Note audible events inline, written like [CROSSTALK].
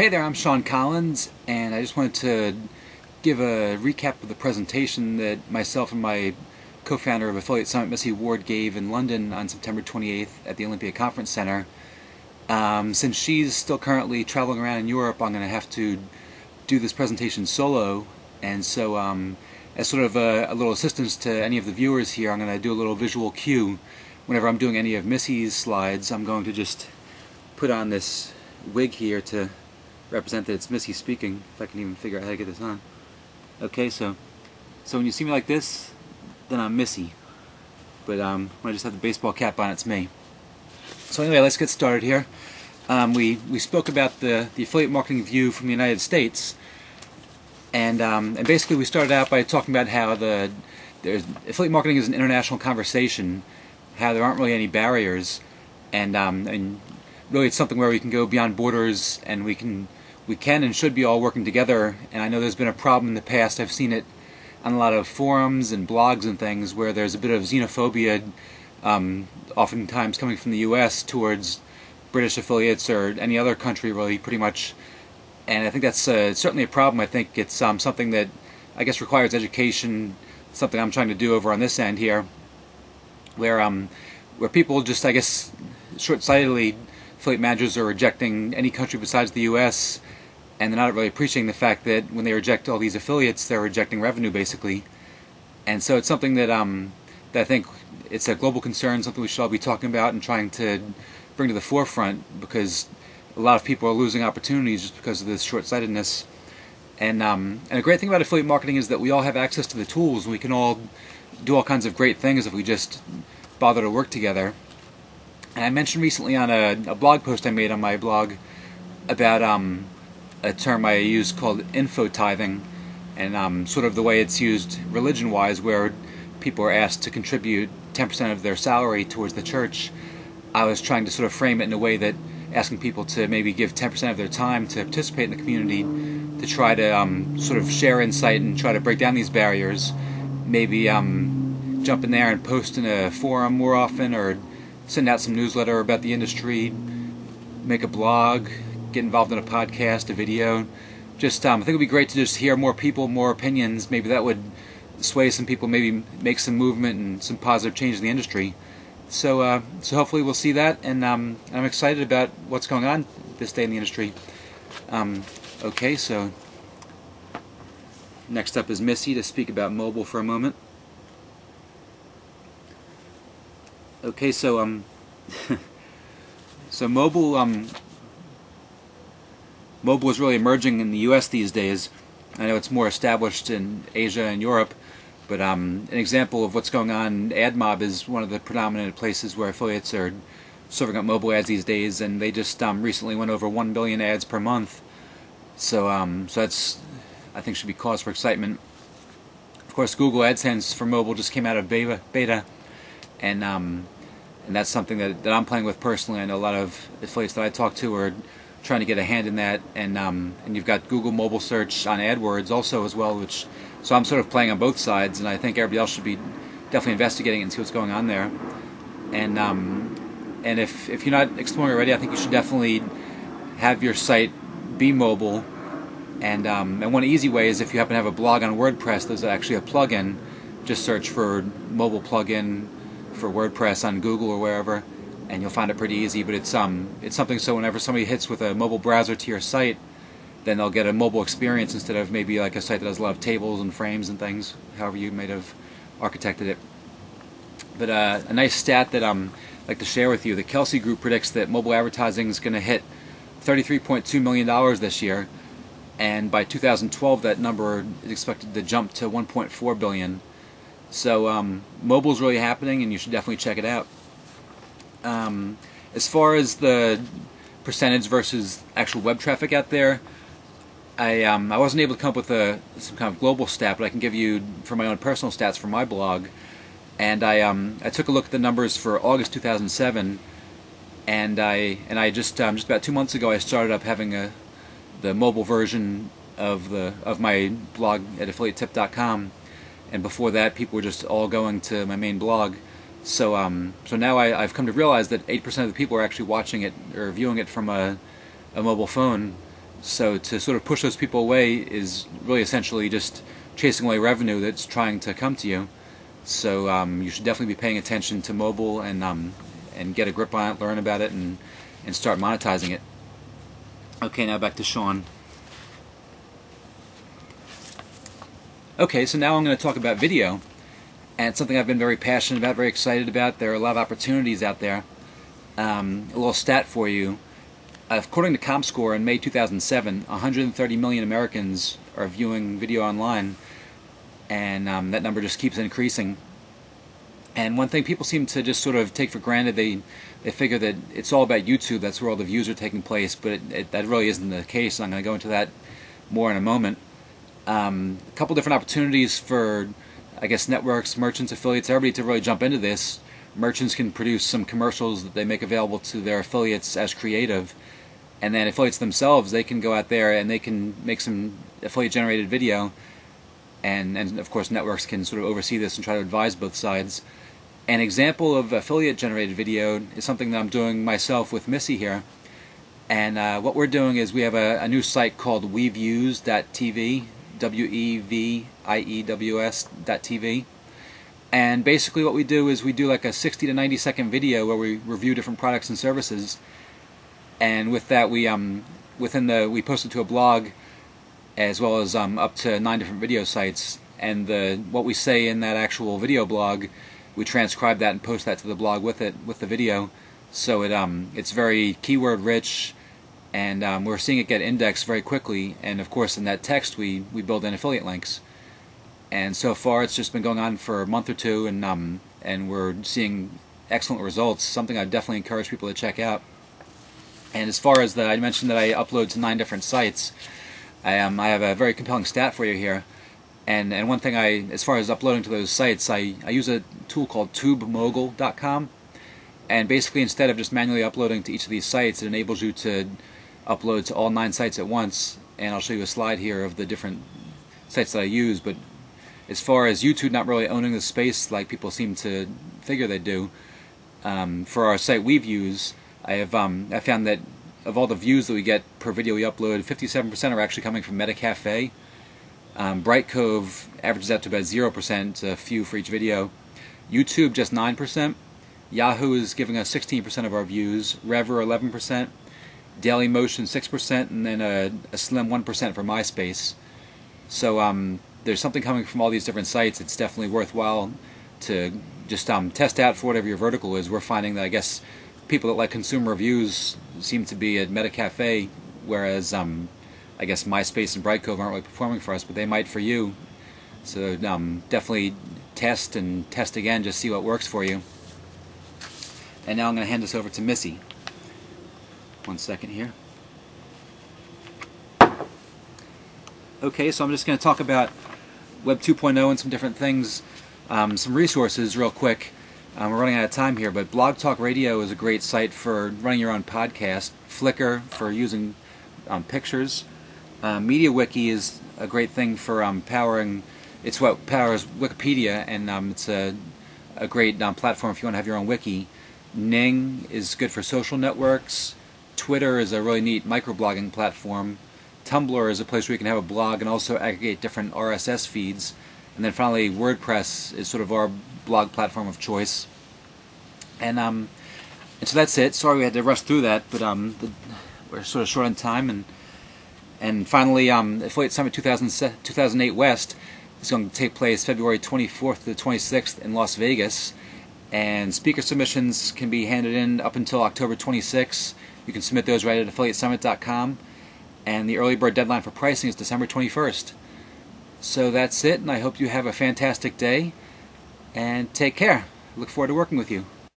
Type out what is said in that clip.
Hey there, I'm Shawn Collins, and I just wanted to give a recap of the presentation that myself and my co-founder of Affiliate Summit, Missy Ward, gave in London on September 28th at the Olympia Conference Center. Um, since she's still currently traveling around in Europe, I'm going to have to do this presentation solo, and so um, as sort of a, a, little assistance to any of the viewers here, I'm going to do a little visual cue. Whenever I'm doing any of Missy's slides, I'm going to just put on this wig here to represent that it's Missy speaking, if I can even figure out how to get this on. Okay, so so when you see me like this, then I'm Missy. But um, when I just have the baseball cap on, it's me. So anyway, let's get started here. Um, we, we spoke about the, the affiliate marketing view from the United States, and um, and basically we started out by talking about how the affiliate marketing is an international conversation, how there aren't really any barriers, and um, and really it's something where we can go beyond borders and we can we can and should be all working together. And I know there's been a problem in the past. I've seen it on a lot of forums and blogs and things where there's a bit of xenophobia, um, oftentimes coming from the U.S. towards British affiliates or any other country, really, pretty much. And I think that's uh, certainly a problem. I think it's um, something that I guess requires education. Something I'm trying to do over on this end here, where um, where people just I guess short-sightedly affiliate managers are rejecting any country besides the U.S and they're not really appreciating the fact that when they reject all these affiliates, they're rejecting revenue basically. And so it's something that um, that I think it's a global concern, something we should all be talking about and trying to bring to the forefront because a lot of people are losing opportunities just because of this short-sightedness. And um, and a great thing about affiliate marketing is that we all have access to the tools. and We can all do all kinds of great things if we just bother to work together. And I mentioned recently on a, a blog post I made on my blog about um, a term I use called info tithing, and um, sort of the way it's used religion wise, where people are asked to contribute 10% of their salary towards the church. I was trying to sort of frame it in a way that asking people to maybe give 10% of their time to participate in the community to try to um, sort of share insight and try to break down these barriers. Maybe um, jump in there and post in a forum more often or send out some newsletter about the industry, make a blog, get involved in a podcast, a video. Just um, I think it would be great to just hear more people, more opinions. Maybe that would sway some people, maybe make some movement and some positive change in the industry. So, uh, so hopefully we'll see that, and um, I'm excited about what's going on this day in the industry. Um, okay, so next up is Missy to speak about mobile for a moment. Okay, so um, [LAUGHS] so mobile um, mobile is really emerging in the U.S. these days. I know it's more established in Asia and Europe, but um, an example of what's going on, AdMob is one of the predominant places where affiliates are serving up mobile ads these days, and they just um, recently went over 1 billion ads per month. So, um, so that's, I think, should be cause for excitement. Of course, Google AdSense for mobile just came out of beta, beta and um, and that's something that, that I'm playing with personally. I know a lot of affiliates that I talk to are trying to get a hand in that, and um, and you've got Google mobile search on AdWords also as well, which so I'm sort of playing on both sides, and I think everybody else should be definitely investigating and see what's going on there. And um, and if if you're not exploring already, I think you should definitely have your site be mobile. And um, and one easy way is if you happen to have a blog on WordPress, there's actually a plugin. Just search for mobile plugin for WordPress on Google or wherever and you'll find it pretty easy. But it's um it's something so whenever somebody hits with a mobile browser to your site, then they'll get a mobile experience instead of maybe like a site that has a lot of tables and frames and things. However you might have architected it. But uh, a nice stat that I'm like to share with you: the Kelsey Group predicts that mobile advertising is going to hit 33.2 million dollars this year, and by 2012 that number is expected to jump to 1.4 billion. So um, mobile is really happening, and you should definitely check it out. Um, as far as the percentage versus actual web traffic out there, I um, I wasn't able to come up with a some kind of global stat, but I can give you for my own personal stats for my blog. And I um, I took a look at the numbers for August 2007, and I and I just um, just about two months ago I started up having a the mobile version of the of my blog at affiliatetip.com, and before that people were just all going to my main blog. So um, so now I, have come to realize that 8% of the people are actually watching it or viewing it from a, a mobile phone, So to sort of push those people away is really essentially just chasing away revenue that's trying to come to you. So um, you should definitely be paying attention to mobile and um, and get a grip on it, learn about it, and and start monetizing it. Okay, now back to Shawn. Okay, so now I'm going to talk about video, and something I've been very passionate about, very excited about. There are a lot of opportunities out there. Um, a little stat for you. According to ComScore, in May 2007, 130 million Americans are viewing video online, and um, that number just keeps increasing. And one thing people seem to just sort of take for granted, they they figure that it's all about YouTube, that's where all the views are taking place, but it, it, that really isn't the case. I'm going to go into that more in a moment. Um, a couple different opportunities for, I guess, networks, merchants, affiliates, everybody to really jump into this. Merchants can produce some commercials that they make available to their affiliates as creative, and then affiliates themselves, they can go out there and they can make some affiliate-generated video, and, and of course networks can sort of oversee this and try to advise both sides. An example of affiliate generated video is something that I'm doing myself with Missy here. And uh, what we're doing is we have a, a new site called weviews.tv, W-E-V-I-E-W-S.tv. And basically what we do is we do like a 60 to 90 second video where we review different products and services. And with that we um within the we post it to a blog as well as um, up to nine different video sites. And the what we say in that actual video blog we transcribe that and post that to the blog with it with the video. So it um it's very keyword rich, and um, we're seeing it get indexed very quickly. And of course, in that text, we we build in affiliate links. And so far, it's just been going on for a month or two, and um and we're seeing excellent results. Something I definitely encourage people to check out. And as far as the, I mentioned that I upload to nine different sites. I, um, I have a very compelling stat for you here. And and one thing I, as far as uploading to those sites, I, I use a tool called TubeMogul.com, and basically instead of just manually uploading to each of these sites, it enables you to upload to all nine sites at once. And I'll show you a slide here of the different sites that I use. But as far as YouTube not really owning the space like people seem to figure they do, um, for our site WeViews, I have um, I found that of all the views that we get per video we upload, 57% are actually coming from MetaCafe um, Brightcove averages out to about 0%, a few for each video. YouTube just 9%. Yahoo is giving us 16% of our views. Revver 11%. Dailymotion 6%, and then a, a slim 1% for MySpace. So um, there's something coming from all these different sites. It's definitely worthwhile to just um, test out for whatever your vertical is. We're finding that I guess people that like consumer reviews seem to be at MetaCafe, whereas um, I guess MySpace and Brightcove aren't really performing for us, but they might for you. So um, definitely test and test again, just see what works for you. And now I'm going to hand this over to Missy. One second here. Okay, so I'm just going to talk about Web 2.0 and some different things, um, some resources real quick. Um, we're running out of time here, but Blog Talk Radio is a great site for running your own podcast. Flickr for using um, pictures. Uh, MediaWiki is a great thing for um, powering. It's what powers Wikipedia, and um, it's a a great um, platform if you want to have your own wiki. Ning is good for social networks. Twitter is a really neat microblogging platform. Tumblr is a place where you can have a blog and also aggregate different RSS feeds. And then finally, WordPress is sort of our blog platform of choice. And um, and so that's it. Sorry we had to rush through that, but um, the, we're sort of short on time and. And finally, um, Affiliate Summit 2008 West is going to take place February 24th to the 26th in Las Vegas. And speaker submissions can be handed in up until October 26th. You can submit those right at affiliatesummit.com. And the early bird deadline for pricing is December 21st. So that's it, and I hope you have a fantastic day. And take care. Look forward to working with you.